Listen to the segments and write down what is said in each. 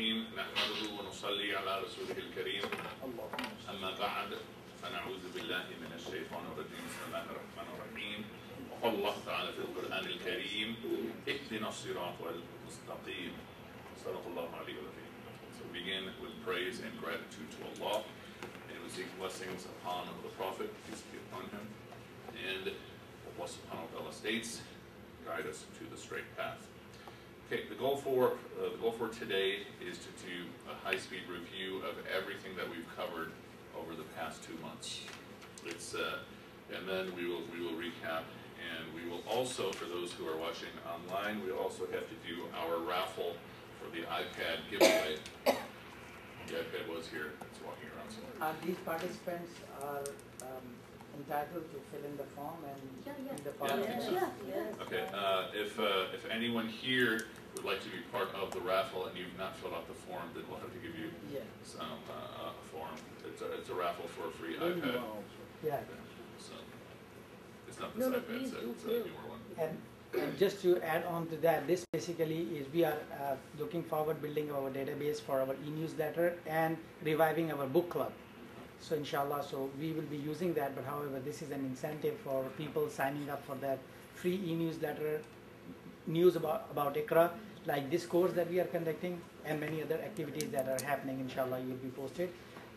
الرحيم نحمده ونصلي على رسوله الكريم أما بعد فنعوذ بالله من الشيطان الرجيم بسم الله الرحمن الرحيم وقال الله تعالى في القرآن الكريم اهدنا الصراط المستقيم صدق الله عليه العظيم So we begin with praise and gratitude to Allah and we seek blessings upon the Prophet, peace be upon him, and Allah subhanahu wa ta'ala states, guide us to the straight path. Okay, the goal for uh, the goal for today is to do a high-speed review of everything that we've covered over the past two months. It's uh, and then we will we will recap, and we will also, for those who are watching online, we also have to do our raffle for the iPad giveaway. The iPad was here; it's walking around somewhere. Are these participants are um, entitled to fill in the form and Yeah, yeah. in the Yeah, I think so. participants? Okay, uh, if, uh, if anyone here would like to be part of the raffle and you've not filled out the form, then we'll have to give you Yeah, some, uh, a form. It's a, it's a raffle for a free iPad, yeah. so. It's not No, this no, iPad, please it's a, do it's a fill. newer one. And, and just to add on to that, this basically is we are uh, looking forward building our database for our e-newsletter and reviving our book club. So inshallah, so we will be using that, but however, this is an incentive for people signing up for that free e-newsletter, news about, about Iqra, like this course that we are conducting and many other activities that are happening, inshallah, you will be posted.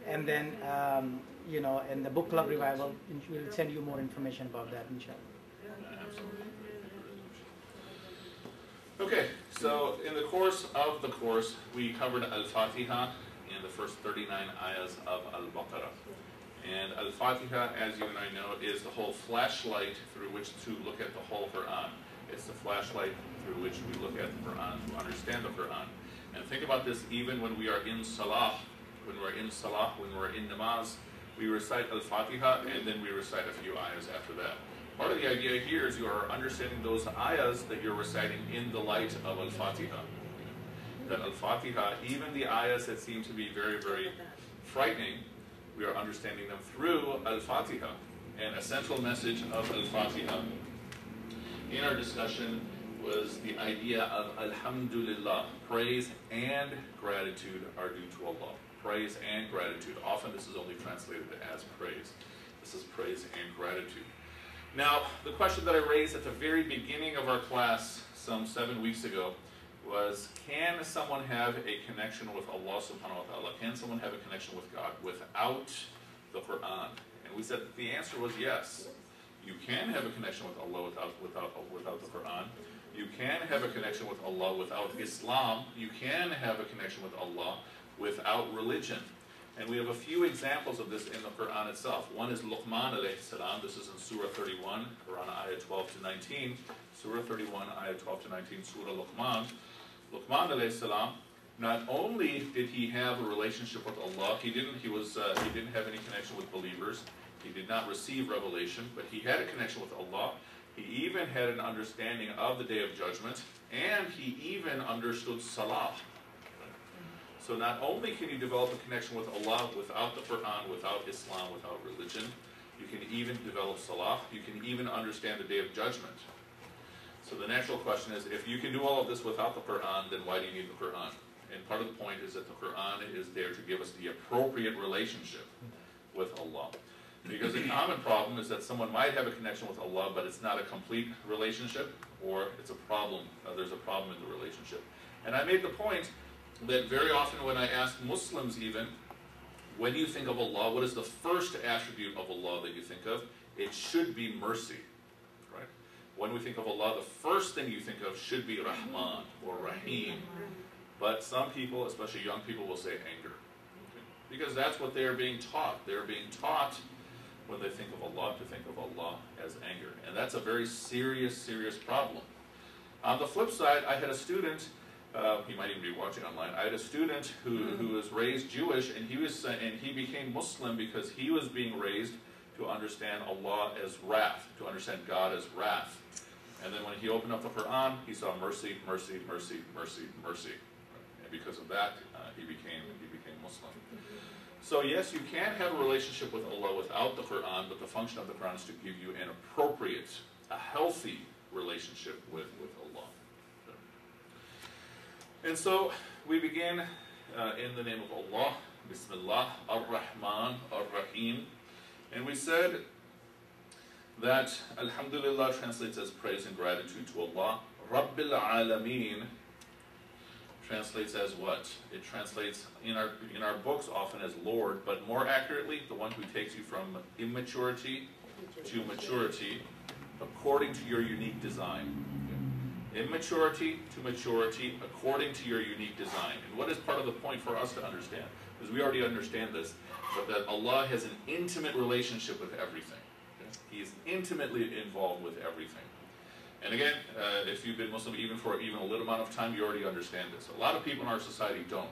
And then, um, you know, and the book club revival, we'll send you more information about that, inshallah. Okay, so in the course of the course, we covered Al-Fatiha in the first 39 ayahs of Al-Baqarah. And Al-Fatiha, as you and I know, is the whole flashlight through which to look at the whole Quran. It's the flashlight through which we look at the Quran to understand the Quran. And think about this even when we are in Salah, when we're in Salah, when we're in Namaz, we recite Al-Fatiha and then we recite a few ayahs after that. Part of the idea here is you are understanding those ayahs that you're reciting in the light of Al-Fatiha. That Al-Fatiha, even the ayahs that seem to be very, very frightening, we are understanding them through Al-Fatiha. And a central message of Al-Fatiha in our discussion was the idea of Alhamdulillah. Praise and gratitude are due to Allah. Praise and gratitude. Often this is only translated as praise. This is praise and gratitude. Now, the question that I raised at the very beginning of our class some seven weeks ago was, can someone have a connection with Allah subhanahu wa ta'ala? Can someone have a connection with God without the Quran? And we said that the answer was yes. You can have a connection with Allah without, without, without the Quran. You can have a connection with Allah without Islam. You can have a connection with Allah without religion. And we have a few examples of this in the Quran itself. One is Luqman alayhi salam. This is in Surah 31, Quran ayah 12 to 19. Surah 31, ayah 12 to 19, Surah Luqman. Luqman alayhi salam, not only did he have a relationship with Allah, he didn't, he, was, uh, he didn't have any connection with believers. He did not receive revelation, but he had a connection with Allah. He even had an understanding of the Day of Judgment, and he even understood Salah. So not only can you develop a connection with Allah without the Quran, without Islam, without religion, you can even develop Salah, you can even understand the Day of Judgment. So the natural question is, if you can do all of this without the Quran, then why do you need the Quran? And part of the point is that the Quran is there to give us the appropriate relationship with Allah. Because the common problem is that someone might have a connection with Allah, but it's not a complete relationship, or it's a problem, uh, there's a problem in the relationship. And I made the point that very often when I ask Muslims even, when you think of Allah, what is the first attribute of Allah that you think of? It should be mercy, right? When we think of Allah, the first thing you think of should be Rahman or Rahim. But some people, especially young people, will say anger. Because that's what they are being taught. They're being taught when they think of Allah to think of Allah as anger. And that's a very serious, serious problem. On the flip side, I had a student, uh, he might even be watching online, I had a student who, who was raised Jewish and he, was, and he became Muslim because he was being raised to understand Allah as wrath, to understand God as wrath. And then when he opened up the Quran, he saw mercy, mercy, mercy, mercy, mercy. And because of that, uh, he became he became Muslim. So yes, you can have a relationship with Allah without the Quran, but the function of the Quran is to give you an appropriate, a healthy relationship with, with Allah. And so we begin uh, in the name of Allah, Bismillah, Ar-Rahman, Ar-Rahim. And we said that Alhamdulillah translates as praise and gratitude to Allah. Rabbil Alameen translates as what? It translates in our in our books often as Lord, but more accurately, the one who takes you from immaturity to maturity according to your unique design. Immaturity to maturity according to your unique design. And what is part of the point for us to understand? Because we already understand this, but that Allah has an intimate relationship with everything. He is intimately involved with everything. And again, uh, if you've been Muslim even for even a little amount of time, you already understand this. A lot of people in our society don't.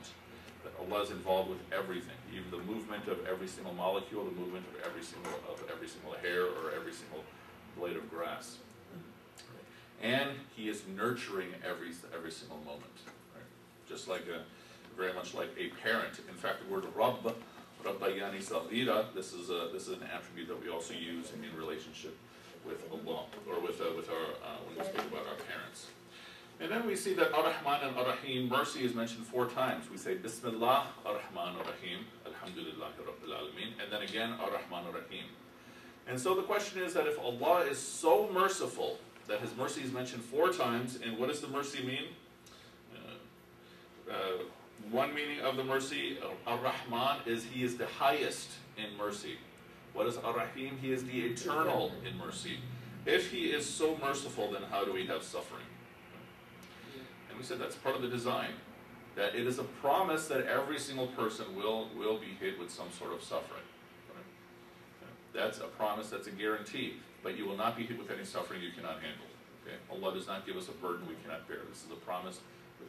That Allah is involved with everything, even the movement of every single molecule, the movement of every single of every single hair or every single blade of grass. And He is nurturing every every single moment, right? just like a very much like a parent. In fact, the word Rabb, Rabbayani Saghira, this is a, this is an attribute that we also use in relationship with Allah, or with, uh, with our, uh, when we speak about our parents. And then we see that Ar-Rahman and Ar-Rahim, mercy is mentioned four times. We say Bismillah, Ar-Rahman, Ar-Rahim, Alhamdulillah, Rabbil Alameen, and then again Ar-Rahman, Ar-Rahim. And so the question is that if Allah is so merciful, that His mercy is mentioned four times, and what does the mercy mean? Uh, uh, one meaning of the mercy, Ar-Rahman, is He is the highest in mercy. What is Ar-Rahim? He is the eternal in mercy. If He is so merciful, then how do we have suffering? And we said that's part of the design. That it is a promise that every single person will, will be hit with some sort of suffering. That's a promise, that's a guarantee. But you will not be hit with any suffering you cannot handle. Okay? Allah does not give us a burden we cannot bear. This is a promise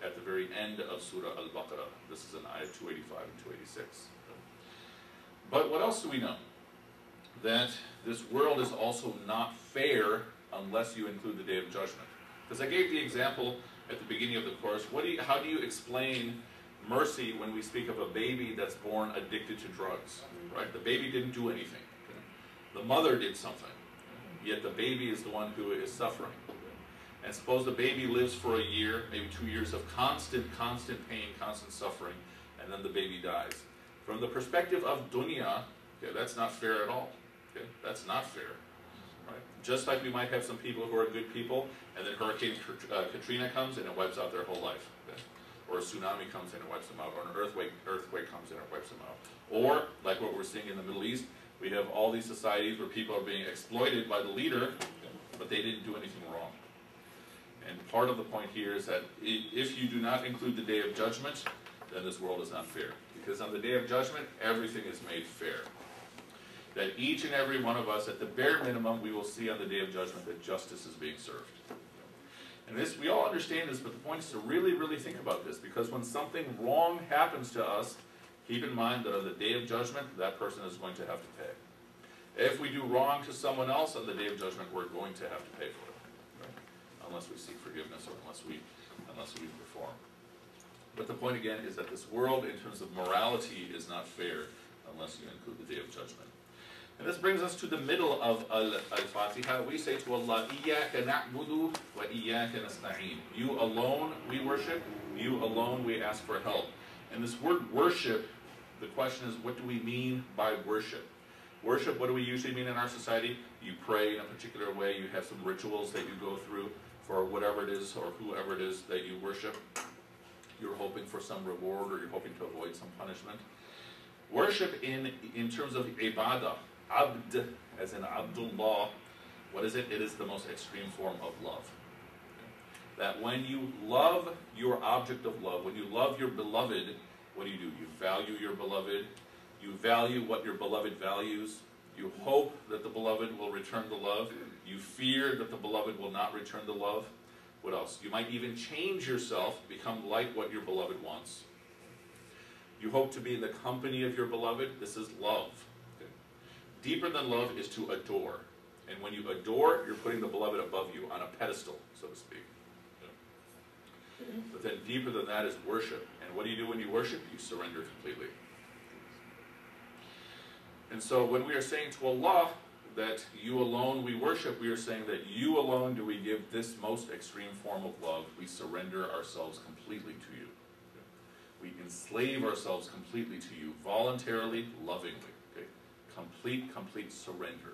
at the very end of Surah Al-Baqarah. This is in ayah 285 and 286. But what else do we know? That this world is also not fair unless you include the Day of Judgment. Because I gave the example at the beginning of the course. What do you, how do you explain mercy when we speak of a baby that's born addicted to drugs? Right? The baby didn't do anything. The mother did something. Yet the baby is the one who is suffering. And suppose the baby lives for a year, maybe two years of constant, constant pain, constant suffering, and then the baby dies. From the perspective of dunya, okay, that's not fair at all. Okay, that's not fair. Right? Just like we might have some people who are good people, and then Hurricane uh, Katrina comes and it wipes out their whole life. Okay? Or a tsunami comes in and wipes them out, or an earthquake, earthquake comes in and wipes them out. Or, like what we're seeing in the Middle East, we have all these societies where people are being exploited by the leader, but they didn't do anything wrong. And part of the point here is that if you do not include the day of judgment, then this world is not fair. Because on the day of judgment, everything is made fair. That each and every one of us, at the bare minimum, we will see on the day of judgment that justice is being served. And this, we all understand this, but the point is to really, really think about this. Because when something wrong happens to us, keep in mind that on the day of judgment, that person is going to have to pay. If we do wrong to someone else on the day of judgment, we're going to have to pay for it unless we seek forgiveness or unless we, unless we perform. But the point again is that this world, in terms of morality, is not fair unless you include the Day of Judgment. And this brings us to the middle of Al-Fatiha. We say to Allah, إِيَّاكَ نَعْبُدُ وَإِيَّاكَ نَسْتَعِينُ You alone we worship, you alone we ask for help. And this word worship, the question is what do we mean by worship? Worship, what do we usually mean in our society? You pray in a particular way, you have some rituals that you go through for whatever it is or whoever it is that you worship. You're hoping for some reward or you're hoping to avoid some punishment. Worship in, in terms of ibadah, abd, as in Abdullah, what is it? It is the most extreme form of love. That when you love your object of love, when you love your beloved, what do you do? You value your beloved, you value what your beloved values, you hope that the beloved will return the love, you fear that the beloved will not return the love. What else? You might even change yourself, become like what your beloved wants. You hope to be in the company of your beloved. This is love. Deeper than love is to adore. And when you adore, you're putting the beloved above you on a pedestal, so to speak. But then deeper than that is worship. And what do you do when you worship? You surrender completely. And so when we are saying to Allah, that you alone we worship, we are saying that you alone do we give this most extreme form of love. We surrender ourselves completely to you. We enslave ourselves completely to you, voluntarily, lovingly. Complete, complete surrender.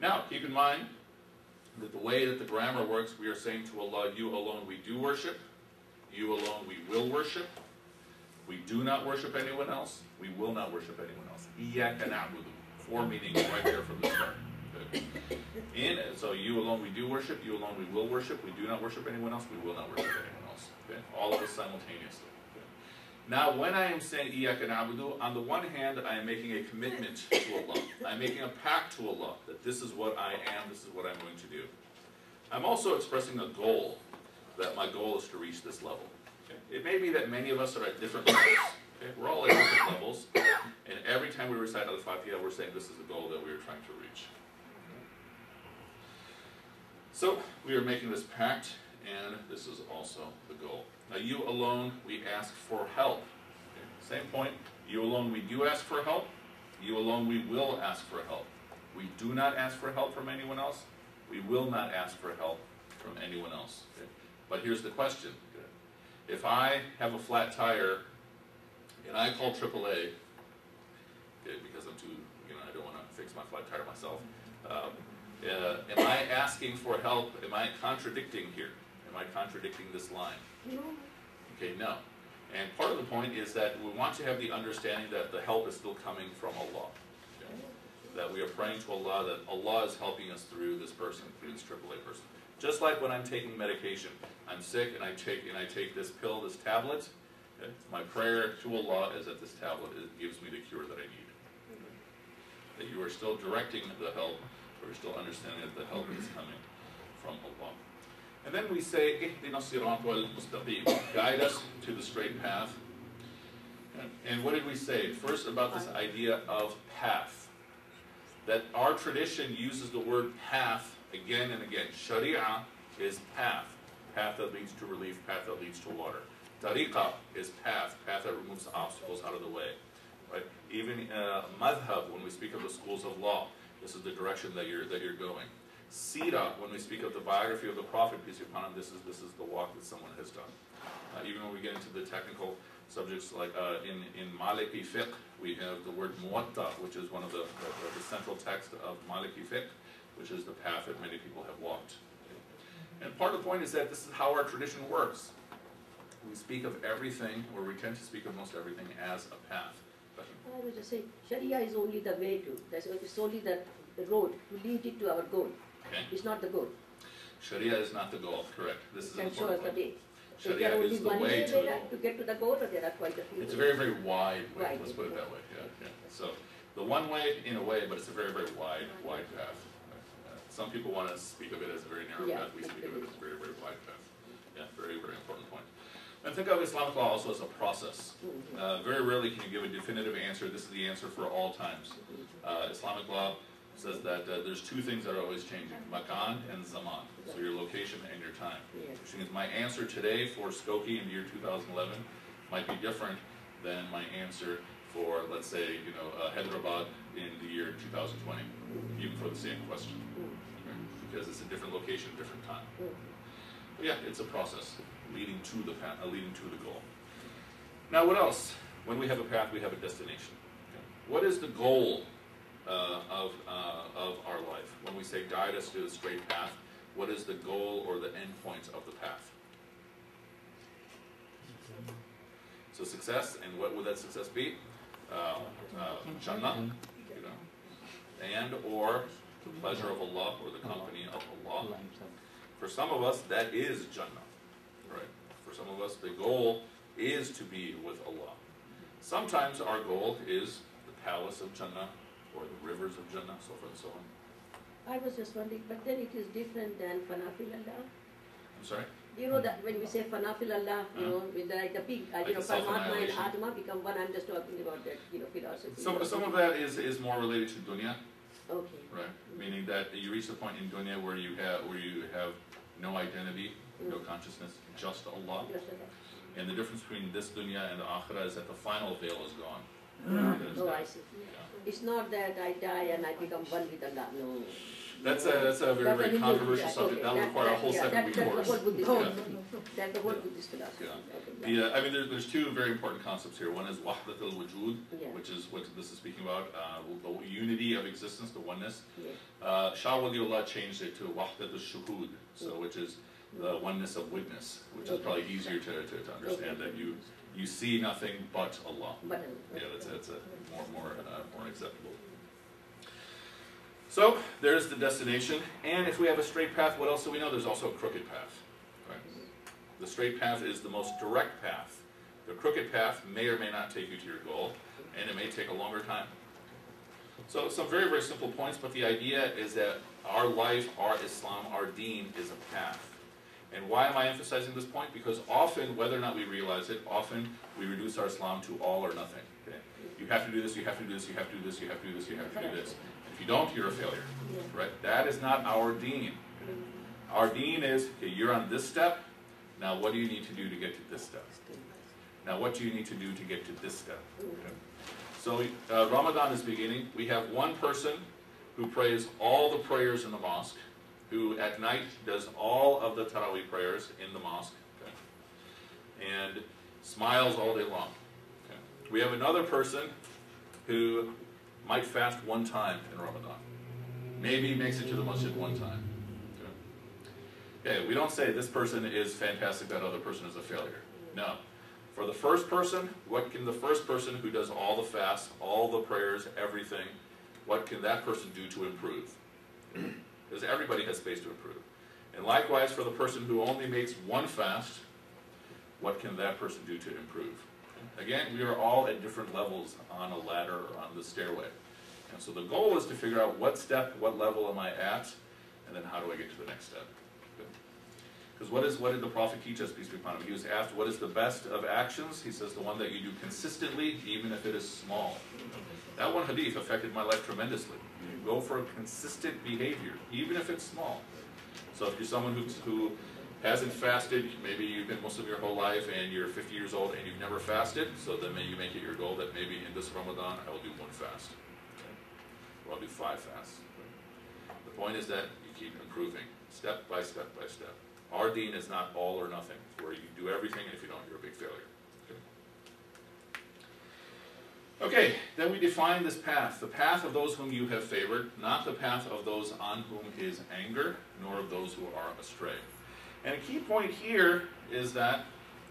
Now, keep in mind that the way that the grammar works, we are saying to Allah, you alone we do worship, you alone we will worship, we do not worship anyone else, we will not worship anyone else. Iyaka. Four meanings right there from the start. In, so you alone we do worship, you alone we will worship, we do not worship anyone else, we will not worship anyone else. Okay? All of us simultaneously. Now, when I am saying iyaka na'budu, on the one hand, I am making a commitment to Allah. I'm making a pact to Allah that this is what I am, this is what I'm going to do. I'm also expressing a goal, that my goal is to reach this level. Okay? It may be that many of us are at different levels. Okay? We're all at different levels, and every time we recite Al-Fatiha, we're saying this is the goal that we are trying to reach. So, we are making this pact, and this is also the goal. Now, you alone, we ask for help. Okay? Same point, you alone, we do ask for help. You alone, we will ask for help. We do not ask for help from anyone else. We will not ask for help from anyone else. Okay? But here's the question. Okay? If I have a flat tire and I call AAA, because I'm too, you know, I don't want to fix my flat tire myself, um, uh, am I asking for help? Am I contradicting here? Am I contradicting this line? Okay, no. And part of the point is that we want to have the understanding that the help is still coming from Allah. Okay? That we are praying to Allah, that Allah is helping us through this person, through this AAA person. Just like when I'm taking medication, I'm sick and I take and I take this pill, this tablet. Okay? My prayer to Allah is that this tablet gives me the cure that I need. That you are still directing the help, or you're still understanding that the help is coming from Allah. And then we say, mustaqim. Guide us to the straight path. And- what did we say? First about this idea of path. That our tradition uses the word path again and again. Sharia is path. Path that leads to relief, path that leads to water. Tariqa is path, path that removes obstacles out of the way. Right? Even uh, madhab, when we speak of the schools of law, this is the direction that you're, that you're going. Sira, when we speak of the biography of the Prophet, peace be upon him, this is, this is the walk that someone has done. Uh, even when we get into the technical subjects, like uh, in, in Maliki fiqh, we have the word muwatta, which is one of the, the, the central text of Maliki fiqh, which is the path that many people have walked. And part of the point is that this is how our tradition works. We speak of everything, or we tend to speak of most everything as a path. But I was just saying, Sharia is only the way to, that's, it's only the road to lead it to our goal. Okay. It's not the goal. Sharia is not the goal, correct. This is an us important the way. Sharia only is the one way to the goal. to get to the goal, or there are quite a few? It's a very, very wide way, Right. let's put it that way, yeah, yeah. So, the one way, in a way, but it's a very, very wide, wide path. Uh, Some people want to speak of it as a very narrow Yeah, path, we speak of it as a very, very wide path. Yeah, very, very important point. And think of Islamic law also as a process. Mhm. Uh, very rarely can you give a definitive answer, this is the answer for all times. Uh, Islamic law says that uh, there's two things that are always changing, makan and zaman, so your location and your time. Which means my answer today for Skokie in the year 2011 might be different than my answer for, let's say, you know, uh, Hyderabad in the year 2020, even for the same question. right? Because it's a different location, different time. Mm. But yeah, it's a process leading to the path, uh, leading to the goal. Now, what else? When we have a path, we have a destination. Okay. What is the goal uh, of, uh, of our life? When we say guide us to the straight path, what is the goal or the end point of the path? So success, and what would that success be? Uh, uh, Jannah, you know, and or the pleasure of Allah or the company of Allah. For some of us, that is Jannah, right? For some of us, the goal is to be with Allah. Sometimes our goal is the palace of Jannah or the rivers of Jannah, so forth and so on. I was just wondering, but then it is different than Fanafilallah. I'm sorry? You know that when we say Fanafilallah, you Uh-huh. know, with the, like the pig, uh, Like you know, Paramatma and. Atma become one, I'm just talking about that, you know, philosophy. Some, some of that is, is more related to dunya, Okay. right? Meaning that you reach the point in dunya where you have, where you have no identity, no consciousness, just Allah. Just that. And the difference between this dunya and the akhirah is that the final veil is gone. No, I see. It's not that I die and I become one with Allah, no. That's a, that's a very, very controversial subject, that'll require a whole that- course. Yeah. That's the whole Buddhist philosophy. Yeah. The, uh, I mean, there, there's two very important concepts here. One is wahdat al wujud, which is what this is speaking about, uh, the unity of existence, the oneness. Yeah. Uh, Shah Waliullah changed it to wahdat al shuhud, so which is the oneness of witness, which is probably easier to, to, to understand that you you see nothing but Allah. Yeah, that's that's a more more uh, more acceptable. So there's the destination, and if we have a straight path, what else do we know? There's also a crooked path. Right? The straight path is the most direct path. The crooked path may or may not take you to your goal, and it may take a longer time. So some very very simple points, but the idea is that our life, our Islam, our Deen is a path. And why am I emphasizing this point? Because often, whether or not we realize it, often we reduce our Islam to all or nothing. Okay? You have to do this, you have to do this, you have to do this, you have to do this, you have to do this. If you don't, you're a failure. Right? That is not our deen. Our deen is, okay, you're on this step, now what do you need to do to get to this step? Now what do you need to do to get to this step? Okay. So uh, Ramadan is beginning. We have one person who prays all the prayers in the mosque, who at night does all of the Taraweeh prayers in the mosque, okay, and smiles all day long. Okay. We have another person who might fast one time in Ramadan. Maybe makes it to the masjid one time. Okay. Okay, we don't say this person is fantastic, that other person is a failure. No. For the first person, what can the first person who does all the fasts, all the prayers, everything, what can that person do to improve? Because everybody has space to improve. And likewise, for the person who only makes one fast, what can that person do to improve? Again, we are all at different levels on a ladder or on the stairway. And so the goal is to figure out what step, what level am I at, and then how do I get to the next step? Because what did the Prophet teach us, peace be upon him? He was asked, what is the best of actions? He says, the one that you do consistently, even if it is small. That one hadith affected my life tremendously. Go for a consistent behavior, even if it's small. So if you're someone who, who hasn't fasted, maybe you've been Muslim your whole life and you're 50 years old and you've never fasted, so then may you make it your goal that maybe in this Ramadan I will do one fast. Okay? Or I'll do five fasts. The point is that you keep improving, step by step by step. Our deen is not all or nothing, where you do everything and if you don't, you're a big failure. Okay. Then we define this path, the path of those whom you have favored, not the path of those on whom is anger, nor of those who are astray. And a key point here is that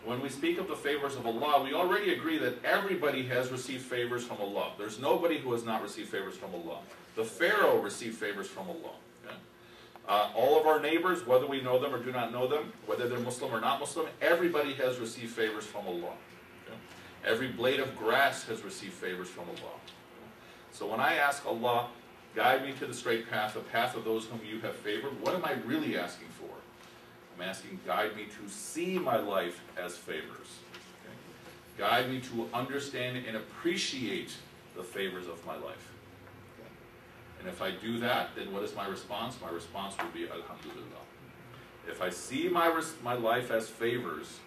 when we speak of the favors of Allah, we already agree that everybody has received favors from Allah. There's nobody who has not received favors from Allah. The Pharaoh received favors from Allah. okay? Uh, all of our neighbors, whether we know them or do not know them, whether they're Muslim or not Muslim, everybody has received favors from Allah. Every blade of grass has received favors from Allah. So when I ask Allah, guide me to the straight path, the path of those whom you have favored, what am I really asking for? I'm asking, guide me to see my life as favors. okay? Guide me to understand and appreciate the favors of my life. And if I do that, then what is my response? My response will be Alhamdulillah. If I see my, my life as favors,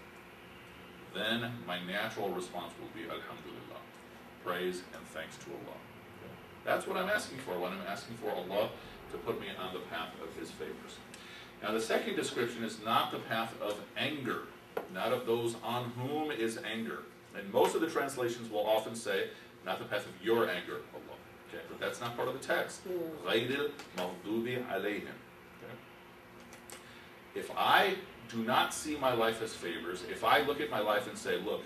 then my natural response will be Alhamdulillah. Praise and thanks to Allah. Okay? That's what I'm asking for when I'm asking for Allah to put me on the path of His favors. Now, the second description is not the path of anger, not of those on whom is anger. And most of the translations will often say, not the path of your anger, Allah. Okay, but that's not part of the text. غَيْرِ الْمَغْضُوبِ عَلَيْهِمْ. Okay? If I do not see my life as favors, if I look at my life and say, look,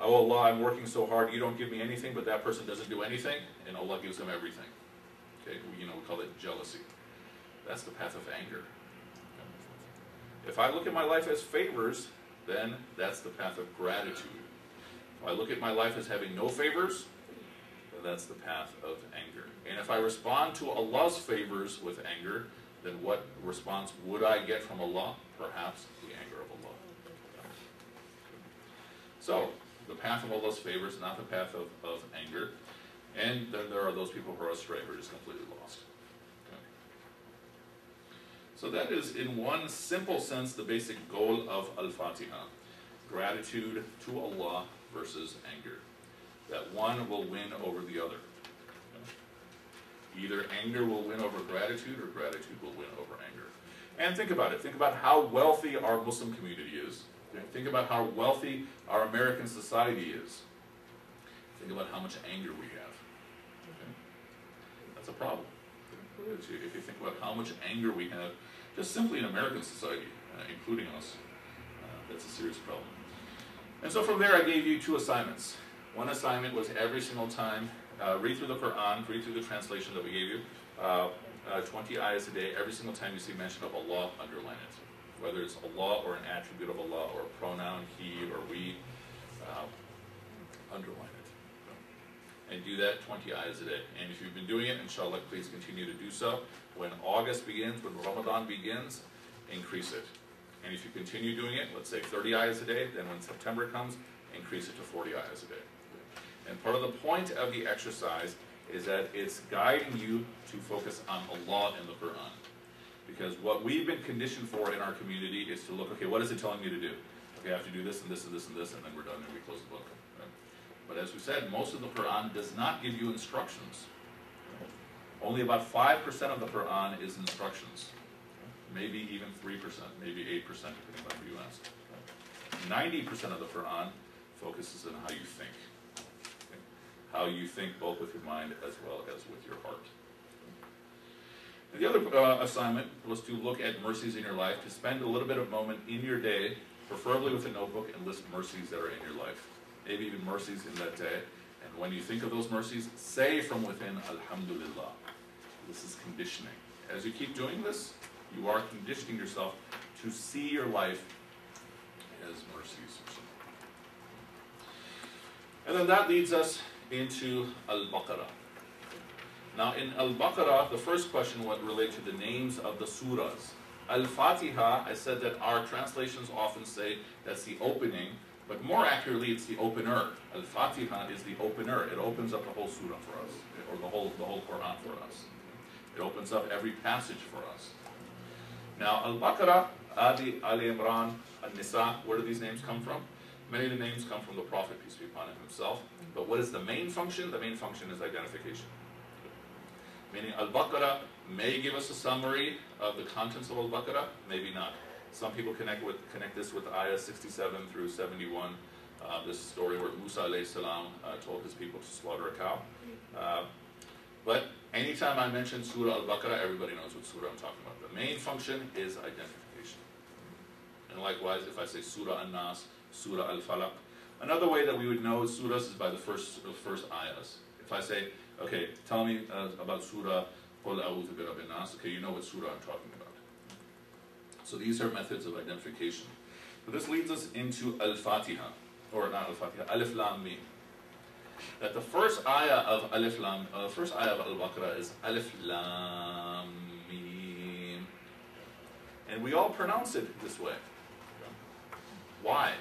oh Allah, I'm working so hard, you don't give me anything, but that person doesn't do anything, and Allah gives them everything. Okay, you know, we call it jealousy. That's the path of anger. If I look at my life as favors, then that's the path of gratitude. If I look at my life as having no favors, then that's the path of anger. And if I respond to Allah's favors with anger, then what response would I get from Allah? Perhaps the anger of Allah. So, the path of Allah's favors, not the path of, of anger. And then there are those people who are astray, who are just completely lost. Okay. So that is, in one simple sense, the basic goal of Al-Fatiha. Gratitude to Allah versus anger. that one will win over the other. Either anger will win over gratitude or gratitude will win over anger. And think about it. Think about how wealthy our Muslim community is. Think about how wealthy our American society is. Think about how much anger we have. Okay? That's a problem. If you, think about how much anger we have, just simply in American society, uh, including us, uh, that's a serious problem. And so from there, I gave you two assignments. One assignment was every single time, uh, read through the Quran, read through the translation that we gave you, uh, uh, 20 ayahs a day. Every single time you see mention of Allah, underline it. Whether it's Allah or an attribute of Allah or a pronoun, he or we, uh, underline it. And do that 20 ayahs a day. And if you've been doing it, inshallah, please continue to do so. When August begins, when Ramadan begins, increase it. And if you continue doing it, let's say 30 ayahs a day, then when September comes, increase it to 40 ayahs a day. And part of the point of the exercise is that it's guiding you to focus on Allah in the Quran. Because what we've been conditioned for in our community is to look, okay, what is it telling me to do? Okay, I have to do this and this and this and this, and then we're done and we close the book. But as we said, most of the Quran does not give you instructions. Only about 5% of the Quran is instructions. Maybe even 3%, maybe 8%, depending on who you ask. 90% of the Quran focuses on how you think. How you think both with your mind as well as with your heart. And the other uh, assignment was to look at mercies in your life, to spend a little bit of moment in your day, preferably with a notebook, and list mercies that are in your life. Maybe even mercies in that day. And when you think of those mercies, say from within, Alhamdulillah. This is conditioning. As you keep doing this, you are conditioning yourself to see your life as mercies. And then that leads us into Al-Baqarah. Now in Al-Baqarah, the first question would relate to the names of the surahs. Al-Fatiha, I said that our translations often say that's the opening, but more accurately it's the opener. Al-Fatiha is the opener. It opens up the whole surah for us, or the whole, the whole Quran for us. It opens up every passage for us. Now, Al-Baqarah, Ali, Ali Imran, An-Nisa, where do these names come from? Many of the names come from the Prophet, peace be upon him himself. But what is the main function? The main function is identification. Meaning Al-Baqarah may give us a summary of the contents of Al-Baqarah, maybe not. Some people connect with connect this with Ayah 67 through 71, uh, this story where Musa salam uh, told his people to slaughter a cow. Uh, but anytime I mention Surah Al-Baqarah, everybody knows what surah I'm talking about. The main function is identification. And likewise, if I say Surah An-Nas, Surah Al-Falaq, another way that we would know surahs is by the first, the first ayahs. If I say, okay, tell me uh, about Surah Qul A'udhu bi Nas, okay, you know what surah I'm talking about. So these are methods of identification. This leads us into Al-Fatiha, or not Al-Fatiha, Alif Lam Mim that the first ayah of Alif Lam, uh, first ayah of Al-Baqarah is Alif Lam Mim. And we all pronounce it this way. Why?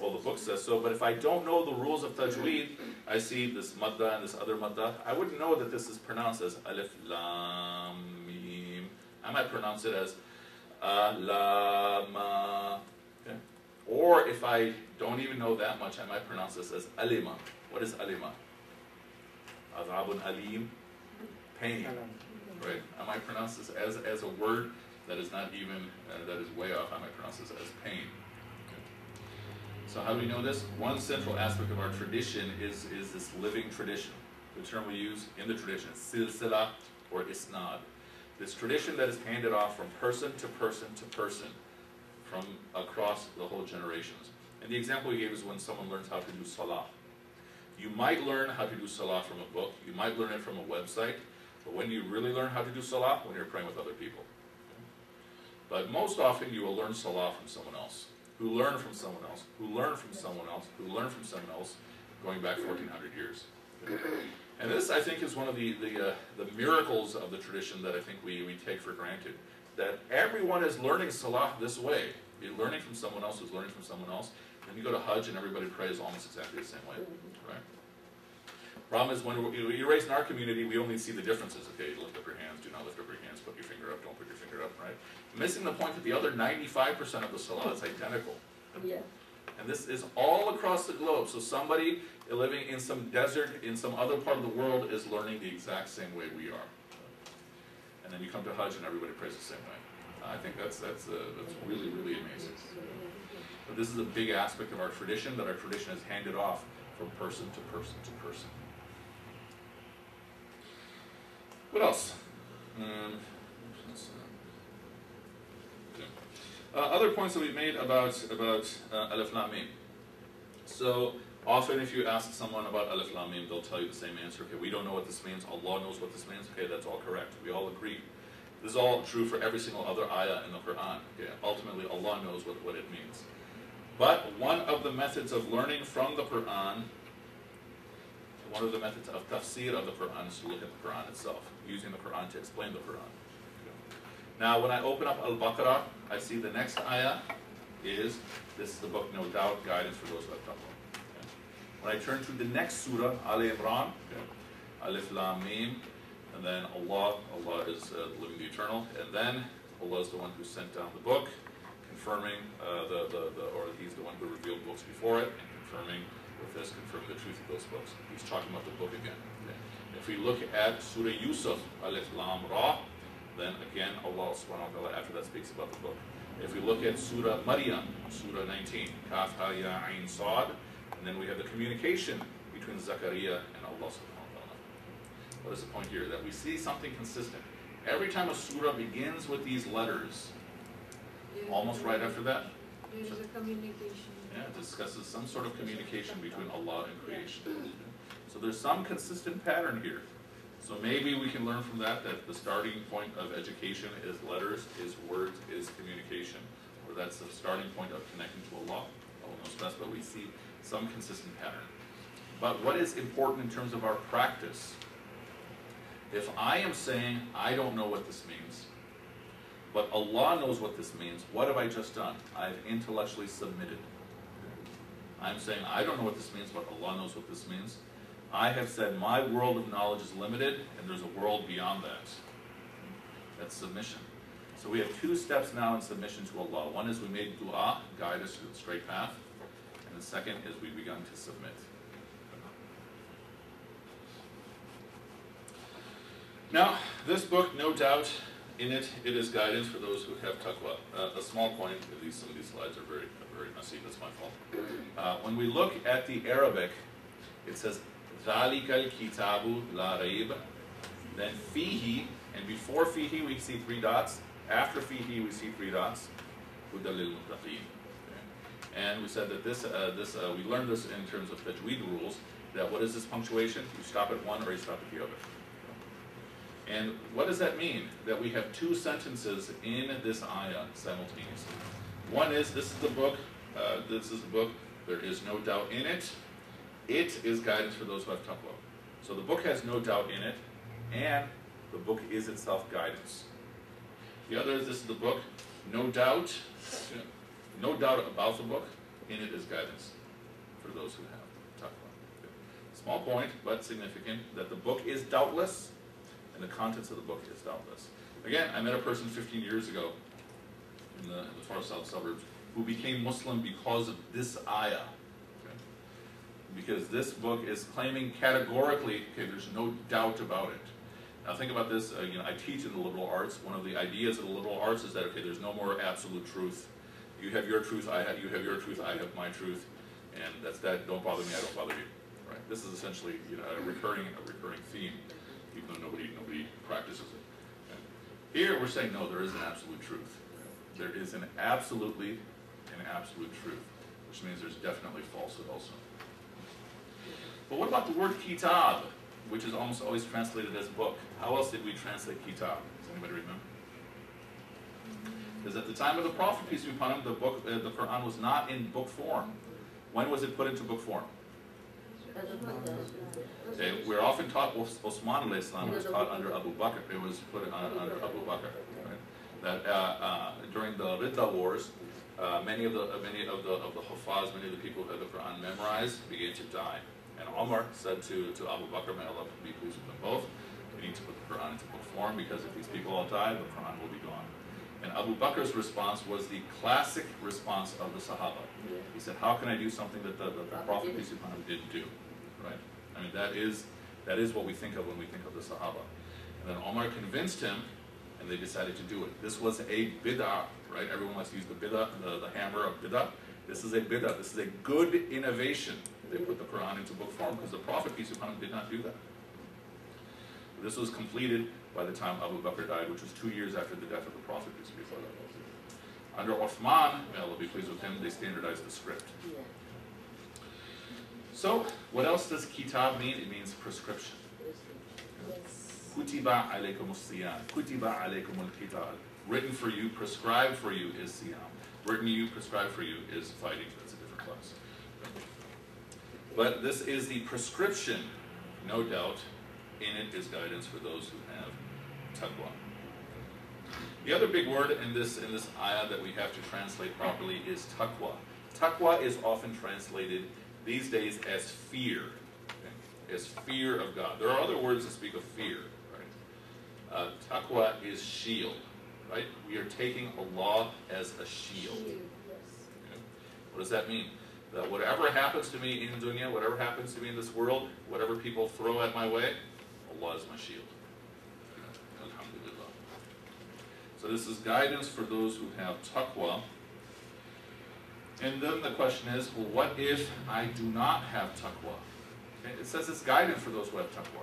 Well, the book says so, but if I don't know the rules of tajweed, I see this madda and this other madda, I wouldn't know that this is pronounced as Alif Lam Mim. I might pronounce it as Alama. Okay? Or if I don't even know that much, I might pronounce this as alima. What is alima? Azabun alim, pain. Right? I might pronounce this as, as a word that is not even, uh, that is way off. I might pronounce this as pain. So how do we know this? One central aspect of our tradition is, is this living tradition. The term we use in the tradition is silsila or isnad. This tradition that is handed off from person to person to person from across the whole generations. And the example we gave is when someone learns how to do salah. You might learn how to do salah from a book, you might learn it from a website, but when do you really learn how to do salah, when you're praying with other people. But most often you will learn salah from someone else, who learned from someone else, who learned from someone else, who learned from someone else, going back 1400 years. And this, I think, is one of the, the, uh, the miracles of the tradition that I think we, we take for granted. That everyone is learning salah this way. You're learning from someone else who's learning from someone else. And you go to Hajj and everybody prays almost exactly the same way, right? Problem is when we, you raise in our community, we only see the differences. Okay, lift up your hands, do not lift up your hands, put your finger up, don't put your finger up, right? Missing the point that the other 95% of the salah is identical. Yeah. And this is all across the globe. So somebody living in some desert in some other part of the world is learning the exact same way we are. And then you come to Hajj and everybody prays the same way. I think that's, that's, uh, that's really, really amazing. But this is a big aspect of our tradition that our tradition has handed off from person to person to person. What else? Um. Uh, other points that we've made about about uh, Alif Lam Mim. So often, if you ask someone about Alif Lam Mim, they'll tell you the same answer. Okay, we don't know what this means. Allah knows what this means. Okay, that's all correct. We all agree. This is all true for every single other ayah in the Quran. Okay, ultimately, Allah knows what, what it means. But one of the methods of learning from the Quran, one of the methods of tafsir of the Quran is to look at the Quran itself, using the Quran to explain the Quran. Now, when I open up Al-Baqarah, I see the next ayah is, this is the book, no doubt, guidance for those who have taqwa. When I turn to the next surah, Al Imran, okay, Alif Lam Mim, and then Allah, Allah is uh, living the eternal, and then Allah is the one who sent down the book, confirming uh, the, the, the, or he's the one who revealed books before it, and confirming with this, confirming the truth of those books. He's talking about the book again. Okay. If we look at Surah Yusuf, Alif Lam Ra, then again Allah subhanahu wa ta'ala after that speaks about the book. If we look at Surah Maryam, Surah 19, Kaf Ha Ya Ain Sad, and then we have the communication between Zakaria and Allah subhanahu wa ta'ala. What is the point here? That we see something consistent. Every time a surah begins with these letters, almost right after that, There is a communication. yeah, it discusses some sort of communication between Allah and creation. So there's some consistent pattern here. So maybe we can learn from that that the starting point of education is letters, is words, is communication, or that's the starting point of connecting to Allah. Allah knows best, but we see some consistent pattern. But what is important in terms of our practice? If I am saying I don't know what this means, but Allah knows what this means, what have I just done? I've intellectually submitted. I'm saying I don't know what this means, but Allah knows what this means. I have said my world of knowledge is limited, and there's a world beyond that. That's submission. So we have two steps now in submission to Allah. One is we made dua, guide us to the straight path, and the second is we've begun to submit. Now, this book, no doubt, in it, it is guidance for those who have taqwa. Uh, a small point, at least some of these slides are very, very messy, that's my fault. Uh, when we look at the Arabic, it says, ذَلِكَ الْكِتَابُ لَا رَيْبَ Then fihi, and before fihi we see three dots, after fihi we see three dots, هُدَى لِلْمُتَّقِينَ. Okay. And we said that this, uh, this uh, we learned this in terms of tajweed rules, that what is this punctuation? You stop at one or you stop at the other. And what does that mean? That we have two sentences in this ayah simultaneously. One is, this is the book, uh, this is the book, there is no doubt in it. it is guidance for those who have taqwa. So the book has no doubt in it, and the book is itself guidance. The other is, this is the book, no doubt, no doubt about the book, in it is guidance for those who have taqwa. Small point, but significant, that the book is doubtless, and the contents of the book is doubtless. Again, I met a person 15 years ago in the, in the far south suburbs who became Muslim because of this ayah. Because this book is claiming categorically, okay, there's no doubt about it. Now think about this, uh, you know, I teach in the liberal arts. One of the ideas of the liberal arts is that, okay, there's no more absolute truth. You have your truth, I have, you have your truth, I have my truth, and that's that, don't bother me, I don't bother you. Right? This is essentially, you know, a recurring, a recurring theme even though nobody nobody practices it. Okay. Here we're saying no, there is an absolute truth. There is an absolutely an absolute truth, which means there's definitely falsehood also. But what about the word kitab, which is almost always translated as book? How else did we translate kitab? Does anybody remember? Because at the time of the Prophet, peace be upon him, the book, uh, the Quran was not in book form. When was it put into book form? Okay, we're often taught Osman was taught under Abu Bakr. It was put on, under Abu Bakr. Right? That uh, uh, during the Ridda Wars, uh, many of the uh, many of the of the Hufaz, many of the people who had the Quran memorized, began to die. And Omar said to, to Abu Bakr, may Allah be pleased with them both, we need to put the Quran into book form because if these people all die, the Quran will be gone. And Abu Bakr's response was the classic response of the Sahaba. Yeah. He said, how can I do something that the, that the Prophet peace be upon him, didn't do? Right? I mean, that is, that is what we think of when we think of the Sahaba. And then Omar convinced him, and they decided to do it. This was a bid'ah, right? Everyone likes to use the bid'ah, the, the hammer of bid'ah. This is a bid'ah. This is a good innovation. They put the Quran into book form because the Prophet, peace be upon him, did not do that. This was completed by the time Abu Bakr died, which was two years after the death of the Prophet, peace be upon him. Under Uthman, may Allah be pleased with him, they standardized the script. So, what else does kitab mean? It means prescription. Kutiba alaykum siyam. Kutiba alaykum al Written for you, prescribed for you is siyam. Written to you, prescribed for you is fighting. That's a different class. But this is the prescription, no doubt. In it is guidance for those who have taqwa. The other big word in this in this ayah that we have to translate properly is taqwa. Taqwa is often translated these days as fear, okay? as fear of God. There are other words that speak of fear, right? Uh, taqwa is shield, right? We are taking Allah as a shield. Okay? What does that mean? That whatever happens to me in dunya, whatever happens to me in this world, whatever people throw at my way, Allah is my shield. Alhamdulillah. So this is guidance for those who have taqwa. And then the question is, well, what if I do not have taqwa? Okay, It says it's guidance for those who have taqwa.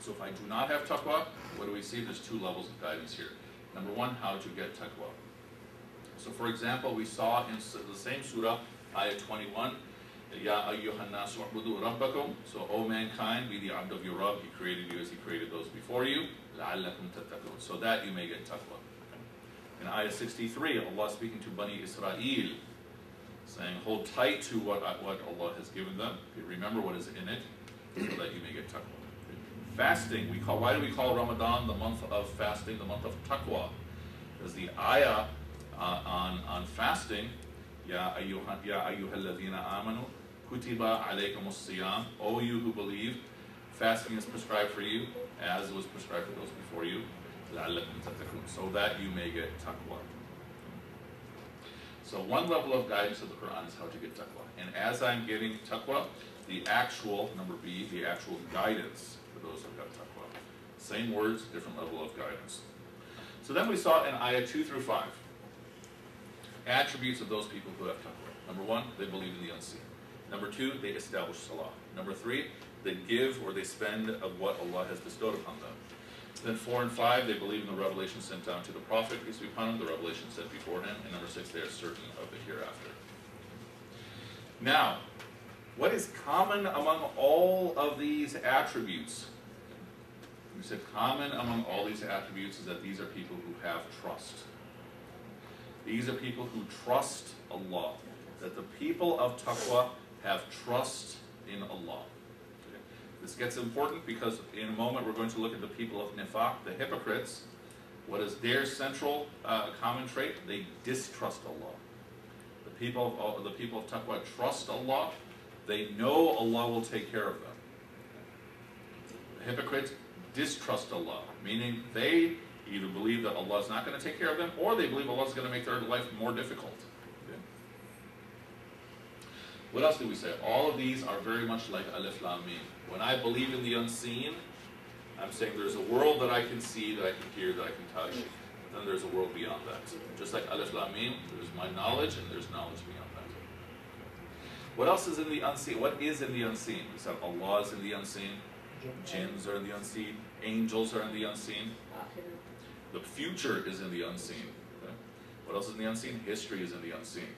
So if I do not have taqwa, what do we see? There's two levels of guidance here. Number one, how to get taqwa. So for example, we saw in the same surah, Ayah 21, Ya ayyuhannas u'budu rabbakum. So, O mankind, be the abd of your Rabb. He created you as He created those before you. La'allakum tattaqun. So that you may get taqwa. In Ayah 63, Allah speaking to Bani Israel, saying, hold tight to what, what Allah has given them. Remember what is in it, so that you may get taqwa. Fasting, we call, why do we call Ramadan the month of fasting, the month of taqwa? Because the ayah uh, on, on fasting Ya ayyuha, ya ayyuhalladhina amanu, kutiba alaykumus siyam, O you who believe, fasting is prescribed for you, as it was prescribed for those before you, لَعَلَّكُمْ تَتَّقُونَ, so that you may get taqwa. So one level of guidance of the Quran is how to get taqwa. And as I'm getting taqwa, the actual, number B, the actual guidance for those who have taqwa. Same words, different level of guidance. So then we saw in ayah 2 through 5, attributes of those people who have taqwa. Number one, they believe in the unseen. Number two, they establish salah. Number three, they give or they spend of what Allah has bestowed upon them. Then four and five, they believe in the revelation sent down to the Prophet, peace be upon him, the revelation sent beforehand. And number six, they are certain of the hereafter. Now, what is common among all of these attributes? We said common among all these attributes is that these are people who have trust. These are people who trust Allah. That the people of taqwa have trust in Allah. This gets important because in a moment we're going to look at the people of nifaq, the hypocrites. What is their central uh, common trait? They distrust Allah. The people of uh, the people of taqwa trust Allah. They know Allah will take care of them. The hypocrites distrust Allah, meaning they either believe that Allah is not going to take care of them, or they believe Allah is going to make their life more difficult. Okay? What else do we say? All of these are very much like Alif Lam Mim. When I believe in the unseen, I'm saying there's a world that I can see, that I can hear, that I can touch. But then there's a world beyond that. Just like Alif Lam Mim, there's my knowledge, and there's knowledge beyond that. What else is in the unseen? What is in the unseen? We said Allah is in the unseen. Jinns are in the unseen. Angels are in the unseen. The future is in the unseen. okay? What else is in the unseen? History is in the unseen.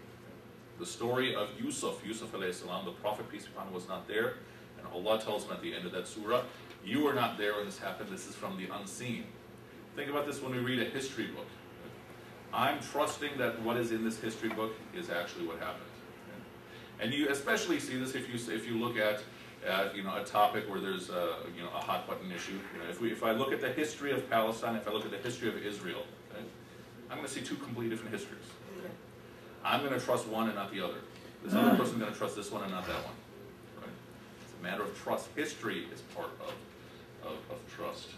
The story of Yusuf, Yusuf alayhi salam, the Prophet, peace be upon him, was not there. And Allah tells him at the end of that surah, you were not there when this happened, this is from the unseen. Think about this when we read a history book. I'm trusting that what is in this history book is actually what happened. And you especially see this if you if you look at at you know a topic where there's a you know a hot button issue. You know, if we if I look at the history of Palestine, if I look at the history of Israel, okay, I'm going to see two completely different histories. I'm going to trust one and not the other. This other ah. person's going to trust this one and not that one. Right? It's a matter of trust. History is part of, of, of trust.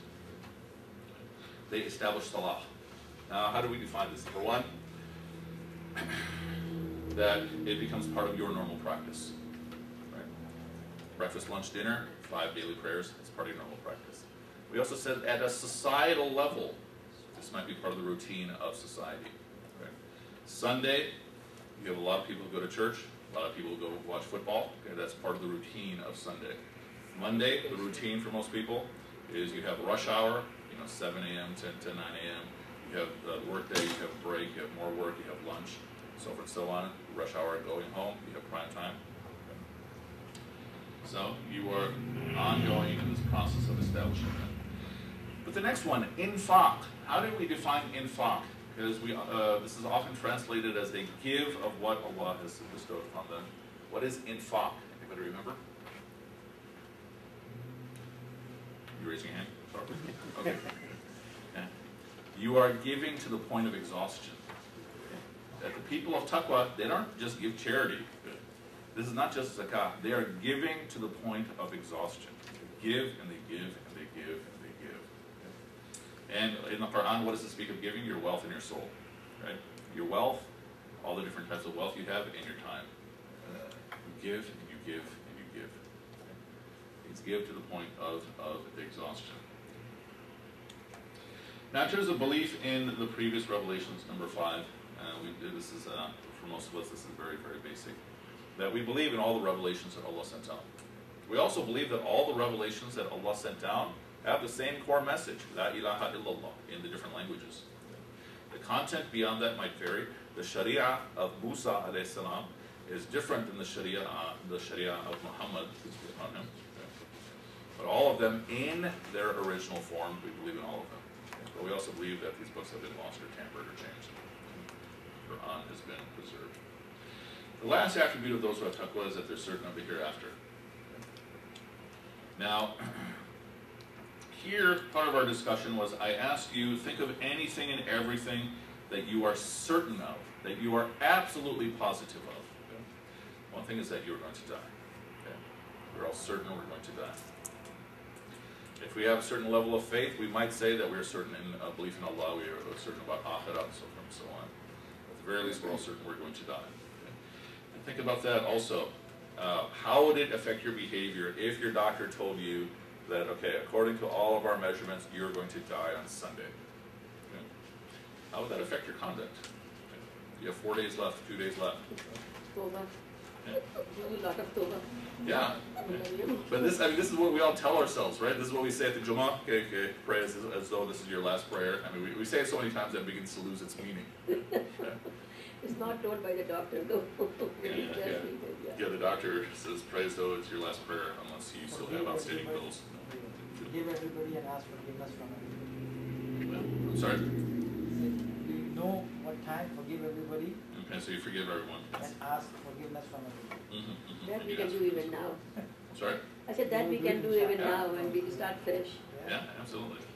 They establish salah. Now, how do we define this? Number one, that it becomes part of your normal practice. Breakfast, lunch, dinner, five daily prayers, it's part of normal practice. We also said at a societal level, this might be part of the routine of society. Sunday, you have a lot of people who go to church, a lot of people who go watch football. Okay, that's part of the routine of Sunday. Monday, the routine for most people is you have rush hour, you know, 7 a.m. to 9 a.m. You have the work day, you have a break, you have more work, you have lunch, so forth and so on. Rush hour going home, you have prime time. So you are ongoing in this process of establishing that. But the next one, infaq. How do we define infaq? Because we, uh, this is often translated as a give of what Allah has bestowed upon them. What is infaq? Anybody remember? You raising your hand? Sorry. Okay. Okay. You are giving to the point of exhaustion. That the people of taqwa, they don't just give charity. This is not just zakah. They are giving to the point of exhaustion. They give and they give and they give and they give. And in the Quran, what does it speak of giving? Your wealth and your soul. Right? Your wealth, all the different types of wealth you have, and your time. You give and you give and you give. It's give to the point of, of exhaustion. Now, in terms of belief in the previous revelations, number five, uh, we this is uh, for most of us, this is very, very basic. That we believe in all the revelations that Allah sent down. We also believe that all the revelations that Allah sent down have the same core message, La ilaha illallah, in the different languages. The content beyond that might vary. The Sharia of Musa salam is different than the Sharia, uh, the Sharia of Muhammad. But all of them in their original form, we believe in all of them. But we also believe that these books have been lost or tampered or changed. Quran has been preserved. The last attribute of those who have taqwa is that they're certain of the hereafter. Now, here, part of our discussion was I asked you, think of anything and everything that you are certain of, that you are absolutely positive of. Okay? One thing is that you're going to die. Okay? We're all certain we're going to die. If we have a certain level of faith, we might say that we're certain in uh, belief in Allah, we are certain about akhirah, and so forth and so on. At the very least, we're all certain we're going to die. Think about that also. Uh, how would it affect your behavior if your doctor told you that, okay, according to all of our measurements, you're going to die on Sunday? Okay? How would that affect your conduct? Okay? You have four days left, two days left. Yeah. Do a lot of toba. Yeah. But this, I mean, this is what we all tell ourselves, right? This is what we say at the Jummah. Okay, okay, pray as, as though this is your last prayer. I mean, we, we say it so many times that it begins to lose its meaning. Yeah. It's not told by the doctor, no. Yeah, It just yeah. read it, yeah. Yeah, the doctor says pray as though it's your last prayer unless you still have outstanding bills. Forgive everybody and ask forgiveness from everybody. I'm sorry? We know what time, forgive everybody Okay, so you forgive everyone. and ask forgiveness from everybody. Mhm, mhm. That we can do even now. Sorry? I said that we can do even now when we start fresh. Yeah, absolutely.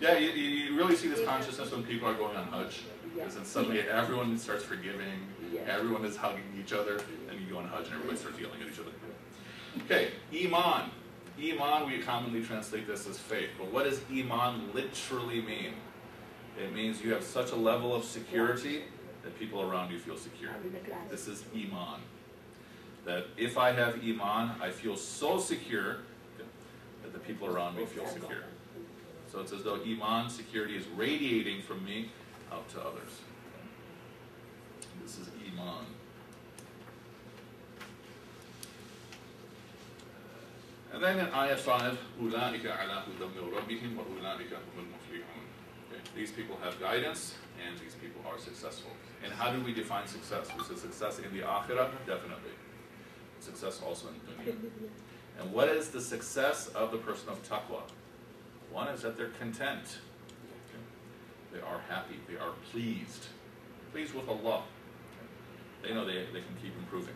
Yeah, you, you you really see this consciousness when people are going on Hajj. Because then suddenly everyone starts forgiving, everyone is hugging each other, and you go on Hajj and everybody starts yelling at each other. Okay, Iman. Iman, we commonly translate this as faith. But what does Iman literally mean? It means you have such a level of security that people around you feel secure. I'm in the class. This is Iman. That if I have Iman, I feel so secure that the people around me feel secure. So it's as though Iman, security, is radiating from me out to others. This is Iman. And then in ayah 5, أُولَٰئِكَ عَلَىٰ هُدًى مِّن رَبِّهِمْ وَأُولَٰئِكَ هُمُ الْمُفْلِحُونَ Okay, These people have guidance, and these people are successful. And how do we define success? We say success in the akhirah? Definitely. Success also in dunya. And what is the success of the person of taqwa? One is that they're content. they are happy. They are pleased. Pleased with Allah. They know they, they can keep improving.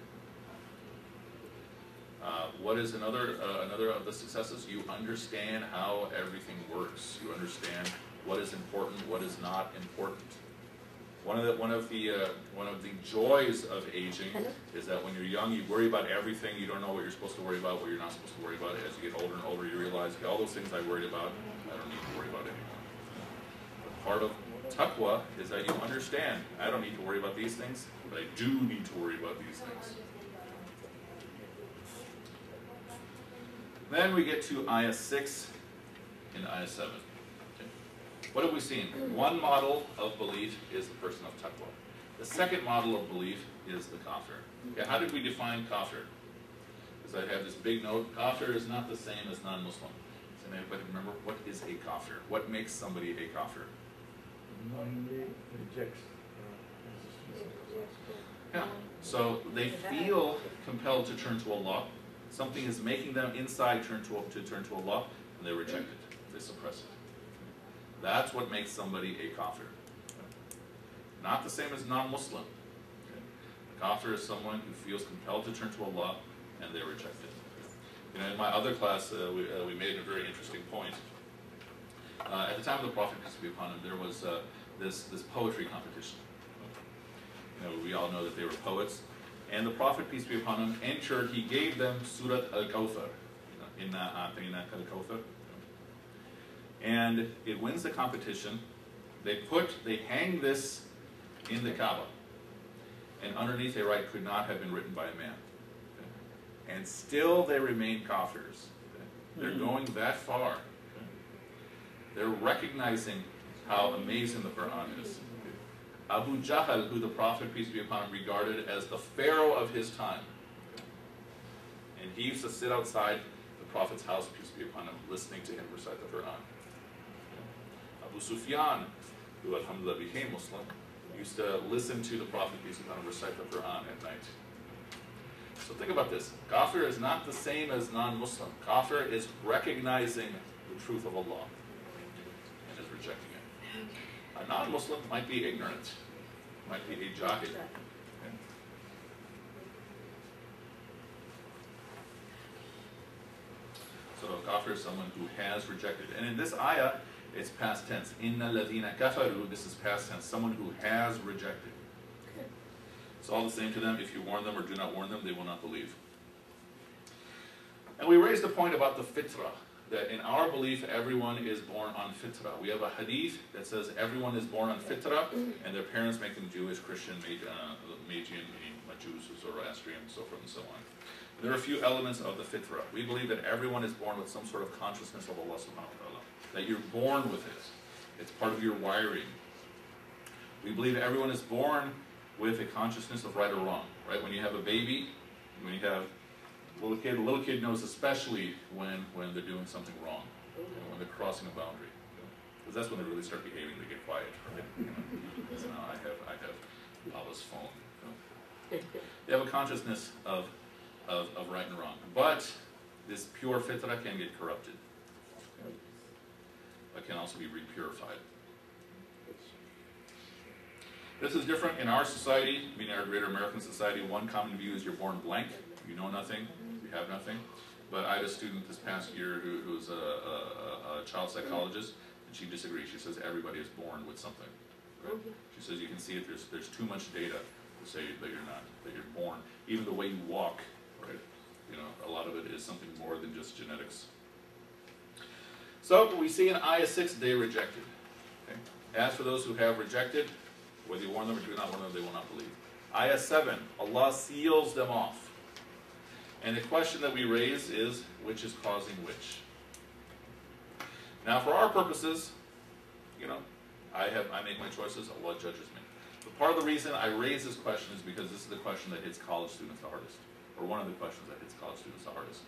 Uh, what is another uh, another of the successes? You understand how everything works. You understand what is important, what is not important. One of the one of the uh, one of the joys of aging is that when you're young, you worry about everything. You don't know what you're supposed to worry about, what you're not supposed to worry about. As you get older and older, you realize okay, all those things I worried about, I don't need to worry about anymore. Part of taqwa is that you understand, I don't need to worry about these things, but I do need to worry about these things. Then we get to ayah 6 and ayah 7. Okay. What have we seen? One model of belief is the person of taqwa. The second model of belief is the kafir. Okay, how did we define kafir? Because I have this big note, kafir is not the same as non-Muslim. Does anybody remember what is a kafir? What makes somebody a kafir? Knowingly rejects. uh, Yeah. So they feel compelled to turn to Allah. Something is making them inside turn to, to turn to Allah, and they reject it. They suppress it. That's what makes somebody a kafir. Not the same as non-Muslim. A kafir is someone who feels compelled to turn to Allah, and they reject it. You know, in my other class, uh, we, uh, we made a very interesting point. Uh, at the time of the Prophet, peace be upon him, there was uh, this, this poetry competition. You know, we all know that they were poets. And the Prophet, peace be upon him, entered, he gave them Surat al-Kawthar. Inna al-Kawthar. And it wins the competition. They put, they hang this in the Kaaba. And underneath they write, could not have been written by a man. And still they remain kafirs. They're going that far. They're recognizing how amazing the Quran is. Abu Jahl, who the Prophet, peace be upon him, regarded as the Pharaoh of his time. And he used to sit outside the Prophet's house, peace be upon him, listening to him recite the Quran. Abu Sufyan, who alhamdulillah became Muslim, used to listen to the Prophet, peace be upon him, recite the Quran at night. So think about this. Kafir is not the same as non-Muslim. Kafir is recognizing the truth of Allah rejecting it. A non-Muslim might be ignorant, might be a jahil. So kafir is someone who has rejected. And in this ayah, it's past tense. Inna ladina kafaru, this is past tense, someone who has rejected. It's all the same to them. If you warn them or do not warn them, they will not believe. And we raised the point about the fitrah, that in our belief, everyone is born on fitrah. We have a hadith that says everyone is born on fitrah, and their parents make them Jewish, Christian, uh, Magian, Majus, Zoroastrian, so forth and so on. There are a few elements of the fitrah. We believe that everyone is born with some sort of consciousness of Allah subhanahu wa ta'ala, that you're born with it. It's part of your wiring. We believe everyone is born with a consciousness of right or wrong, right? When you have a baby, when you have little kid, a little kid knows especially when, when they're doing something wrong, you know, when they're crossing a boundary. Because that's when they really start behaving, they get quiet, right? You know, so now I have, I have Baba's phone. you know. They have a consciousness of, of, of right and wrong. But this pure fitrah can get corrupted. But can also be repurified. This is different in our society, meaning our greater American society. One common view is you're born blank, you know nothing, you have nothing. But I had a student this past year who, who was a, a, a child psychologist, and she disagrees. She says everybody is born with something. Right? She says you can see it, there's, there's too much data to say that you're not, that you're born. Even the way you walk, right? You know, a lot of it is something more than just genetics. So we see in Ayah 6 they rejected. Okay? As for those who have rejected, whether you warn them or do not warn them, they will not believe. Ayah 7, Allah seals them off. And the question that we raise is, which is causing which? Now, for our purposes, you know, I have I make my choices, Allah judges me. But part of the reason I raise this question is because this is the question that hits college students the hardest, or one of the questions that hits college students the hardest.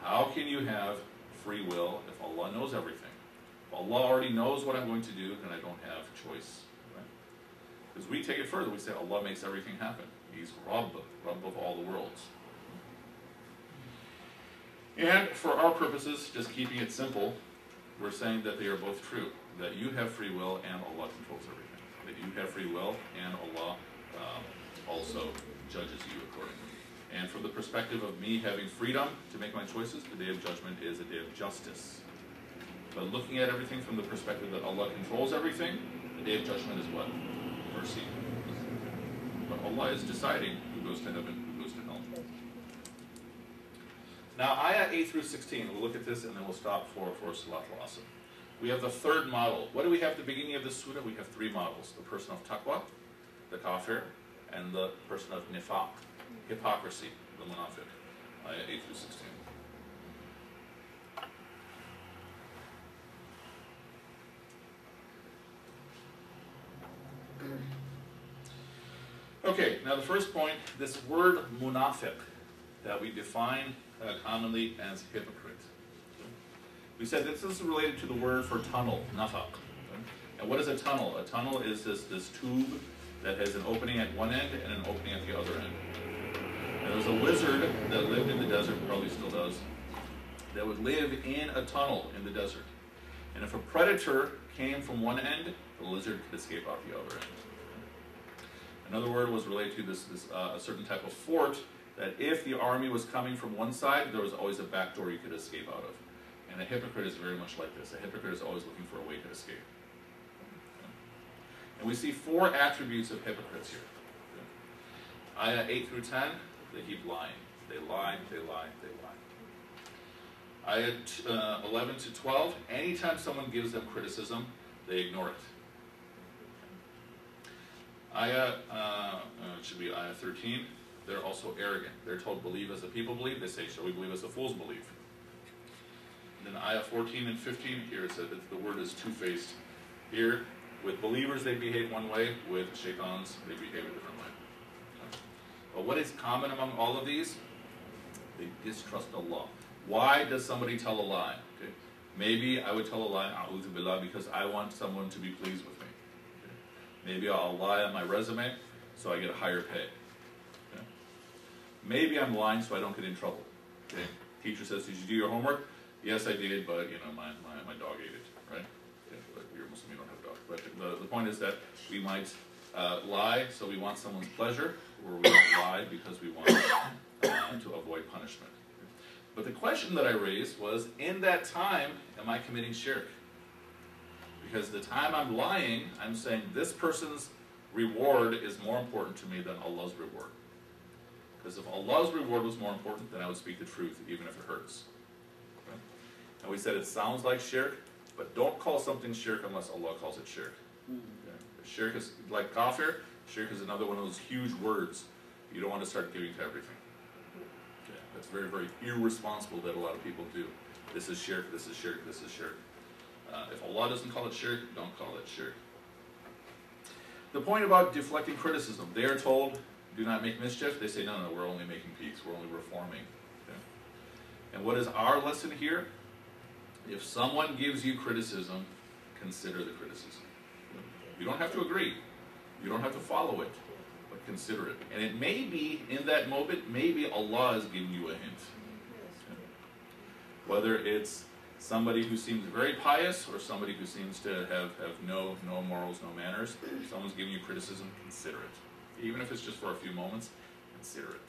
How can you have free will if Allah knows everything? If Allah already knows what I'm going to do, then I don't have choice. Right? Because we take it further, we say Allah makes everything happen. He's Rabb, Rabb of all the worlds. And for our purposes, just keeping it simple, we're saying that they are both true. That you have free will and Allah controls everything. That you have free will and Allah um, also judges you accordingly. And from the perspective of me having freedom to make my choices, the day of judgment is a day of justice. But looking at everything from the perspective that Allah controls everything, the day of judgment is what? Mercy. But Allah is deciding who goes to heaven, who goes to hell. Now, ayah 8 through 16, we'll look at this and then we'll stop for, for Salat al-Asr. We have the third model. What do we have at the beginning of the surah? We have three models. The person of taqwa, the kafir, and the person of nifaq, hypocrisy, the munafiq. Ayah 8 through 16. Okay, now the first point, this word munafiq that we define uh, commonly as hypocrite. We said this is related to the word for tunnel, nafaq. And what is a tunnel? A tunnel is this, this tube that has an opening at one end and an opening at the other end. And there was a lizard that lived in the desert, probably still does, that would live in a tunnel in the desert. And if a predator came from one end, the lizard could escape out the other end. Another word was related to this, this uh, a certain type of fort that if the army was coming from one side, there was always a back door you could escape out of. And a hypocrite is very much like this. A hypocrite is always looking for a way to escape. And we see four attributes of hypocrites here. Ayah 8 through 10, they keep lying. They lie, they lie, they lie. Ayah uh, 11 to 12, anytime someone gives them criticism, they ignore it. Ayah, uh, uh, it should be Ayah 13, they're also arrogant. They're told, believe as the people believe. They say, shall we believe as the fools believe? And then Ayah 14 and 15, here it said that the word is two-faced. Here, with believers they behave one way, with shaitans they behave a different way. But what is common among all of these? They distrust Allah. Why does somebody tell a lie? Okay. Maybe I would tell a lie, a'udhu billah, because I want someone to be pleased with me. Okay. Maybe I'll lie on my resume so I get a higher pay. Maybe I'm lying so I don't get in trouble. Okay. Teacher says, did you do your homework? Yes, I did, but you know, my, my, my dog ate it, right? Okay. But you're Muslim, you don't have a dog. But the, the point is that we might uh, lie so we want someone's pleasure, or we lie because we want uh, to avoid punishment. But the question that I raised was, in that time, am I committing shirk? Because the time I'm lying, I'm saying this person's reward is more important to me than Allah's reward. Because if Allah's reward was more important, then I would speak the truth, even if it hurts. Okay? And we said it sounds like shirk, but don't call something shirk unless Allah calls it shirk. Okay? Shirk is like kafir, shirk is another one of those huge words you don't want to start giving to everything. Okay? That's very, very irresponsible that a lot of people do. This is shirk, this is shirk, this is shirk. Uh, if Allah doesn't call it shirk, don't call it shirk. The point about deflecting criticism, they are told, do not make mischief. They say, no, no, we're only making peace, we're only reforming. Okay? And what is our lesson here? If someone gives you criticism, consider the criticism. You don't have to agree, you don't have to follow it, but consider it. And it may be, in that moment, maybe Allah is giving you a hint. Whether it's somebody who seems very pious or somebody who seems to have, have no, no morals, no manners, if someone's giving you criticism, consider it. Even if it's just for a few moments, consider it.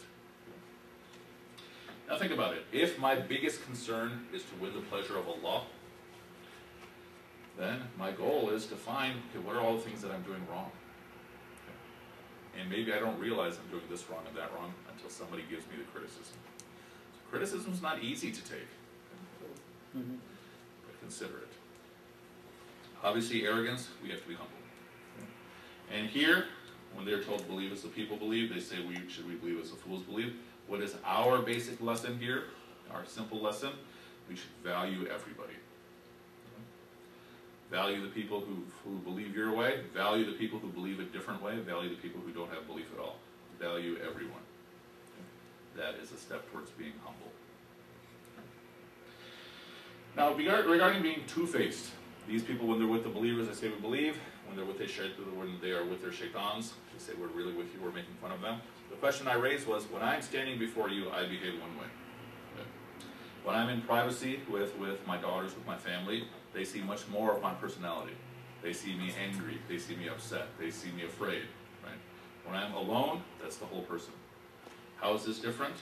Now think about it. If my biggest concern is to win the pleasure of Allah, then my goal is to find, okay, what are all the things that I'm doing wrong? Okay. And maybe I don't realize I'm doing this wrong and that wrong until somebody gives me the criticism. So criticism is not easy to take mm-hmm. but consider it. Obviously, arrogance, we have to be humble. And here, when they're told believe as the people believe, they say we should we believe as the fools believe. What is our basic lesson here? Our simple lesson? We should value everybody. Value the people who, who believe your way, value the people who believe a different way, value the people who don't have belief at all. Value everyone. That is a step towards being humble. Now, regarding being two-faced, these people, when they're with the believers, they say we believe. When they're with their shait- when they are with their shaitans, they say we're really with you. We're making fun of them. The question I raised was, when I'm standing before you, I behave one way. When I'm in privacy with with my daughters, with my family, they see much more of my personality. They see me angry. They see me upset. They see me afraid. Right. When I'm alone, that's the whole person. How is this different?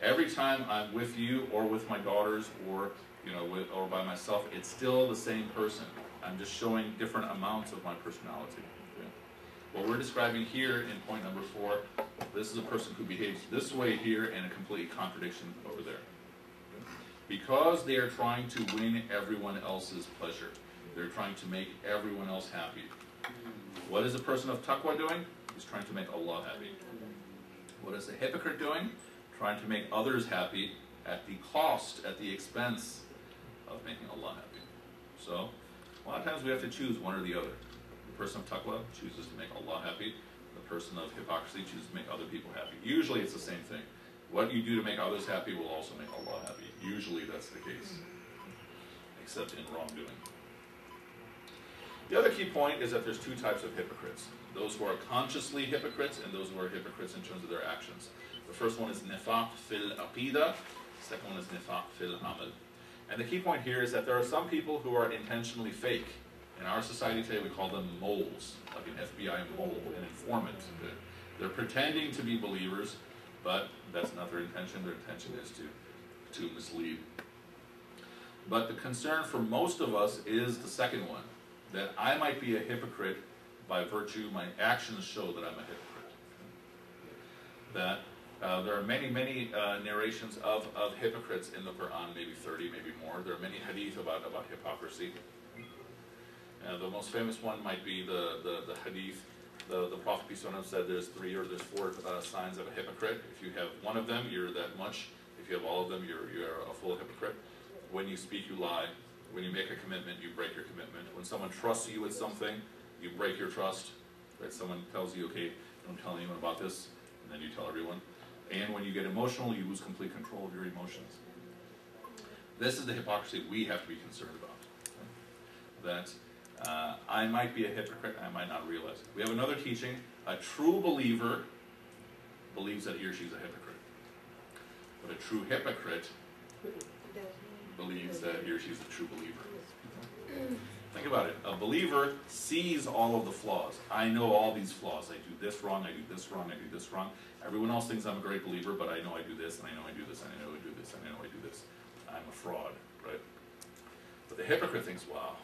Every time I'm with you or with my daughters or you know, with, or by myself, it's still the same person. I'm just showing different amounts of my personality. What we're describing here in point number four, this is a person who behaves this way here and a complete contradiction over there. Because they are trying to win everyone else's pleasure. They're trying to make everyone else happy. What is a person of taqwa doing? He's trying to make Allah happy. What is a hypocrite doing? Trying to make others happy at the cost, at the expense of making Allah happy. So, a lot of times we have to choose one or the other. The person of taqwa chooses to make Allah happy. The person of hypocrisy chooses to make other people happy. Usually it's the same thing. What you do to make others happy will also make Allah happy. Usually that's the case. Except in wrongdoing. The other key point is that there's two types of hypocrites. Those who are consciously hypocrites and those who are hypocrites in terms of their actions. The first one is nifaq fil aqidah. Second one is nifaq fil amal. And the key point here is that there are some people who are intentionally fake. In our society today, we call them moles, like an FBI mole, an informant. They're- pretending to be believers, but that's not their intention. Their intention is to, to mislead. But the concern for most of us is the second one, that I might be a hypocrite by virtue, my actions show that I'm a hypocrite. That uh, there are many, many uh, narrations of, of hypocrites in the Quran, maybe 30, maybe more. There are many hadith about, about hypocrisy. Uh, the most famous one might be the, the, the hadith. The, the Prophet said there's three or there's four uh, signs of a hypocrite. If you have one of them, you're that much. If you have all of them, you're, you're a full hypocrite. When you speak, you lie. When you make a commitment, you break your commitment. When someone trusts you with something, you break your trust. Right? Someone tells you, okay, don't tell anyone about this, and then you tell everyone. And when you get emotional, you lose complete control of your emotions. This is the hypocrisy we have to be concerned about. That uh, I might be a hypocrite, I might not realize it. We have another teaching a true believer believes that he or she's a hypocrite. But a true hypocrite believes that he or she's a true believer. Think about it. A believer sees all of the flaws. I know all these flaws. I do this wrong, I do this wrong, I do this wrong. Everyone else thinks I'm a great believer, but I know I do this, and I know I do this, and I know I do this, and I know I do this. I'm a fraud, right? But the hypocrite thinks, wow,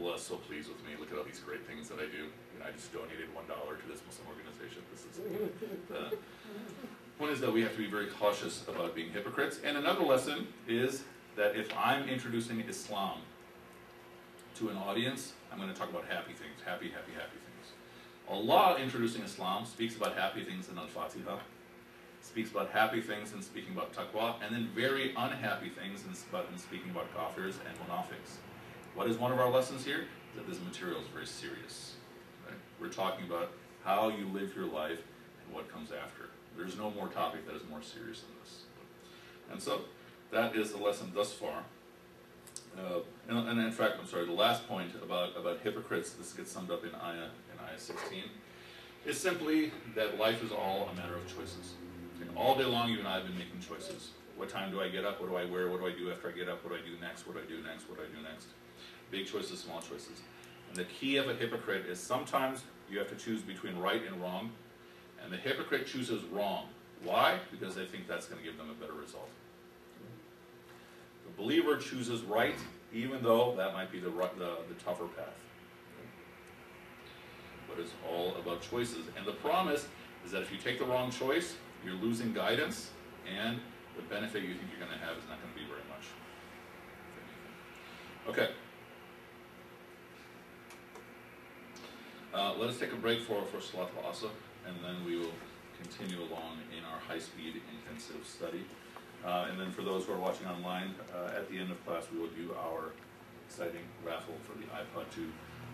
Allah is so pleased with me. Look at all these great things that I do. And I just donated one dollar to this Muslim organization. This is uh, one is that we have to be very cautious about being hypocrites. And another lesson is that if I'm introducing Islam to an audience, I'm going to talk about happy things, happy, happy, happy things. Allah introducing Islam speaks about happy things in Al-Fatiha, speaks about happy things in speaking about taqwa, and then very unhappy things in, in speaking about kafirs and munafiqs. What is one of our lessons here? That this material is very serious. Right? We're talking about how you live your life and what comes after. There's no more topic that is more serious than this. And so, that is the lesson thus far. Uh, and, and in fact, I'm sorry, the last point about, about hypocrites, this gets summed up in Ayah, in Ayah 16, is simply that life is all a matter of choices. And all day long, you and I have been making choices. What time do I get up? What do I wear? What do I do after I get up? What do I do next? What do I do next? What do I do next? Big choices, small choices. And the key of a hypocrite is sometimes you have to choose between right and wrong, and the hypocrite chooses wrong. Why? Because they think that's going to give them a better result. The believer chooses right, even though that might be the, the, the tougher path. But it's all about choices. And the promise is that if you take the wrong choice, you're losing guidance, and the benefit you think you're going to have is not going to be very much. Okay. Uh, let us take a break for, for Salat and then we will continue along in our high-speed intensive study. Uh, and then for those who are watching online, uh, at the end of class, we will do our exciting raffle for the iPod 2.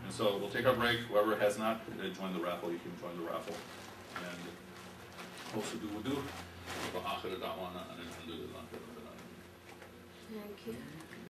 And so we'll take our break. Whoever has not uh, joined the raffle, you can join the raffle. And also do wudu. وآخر دعوانا أن الحمد لله رب العالمين. Thank you.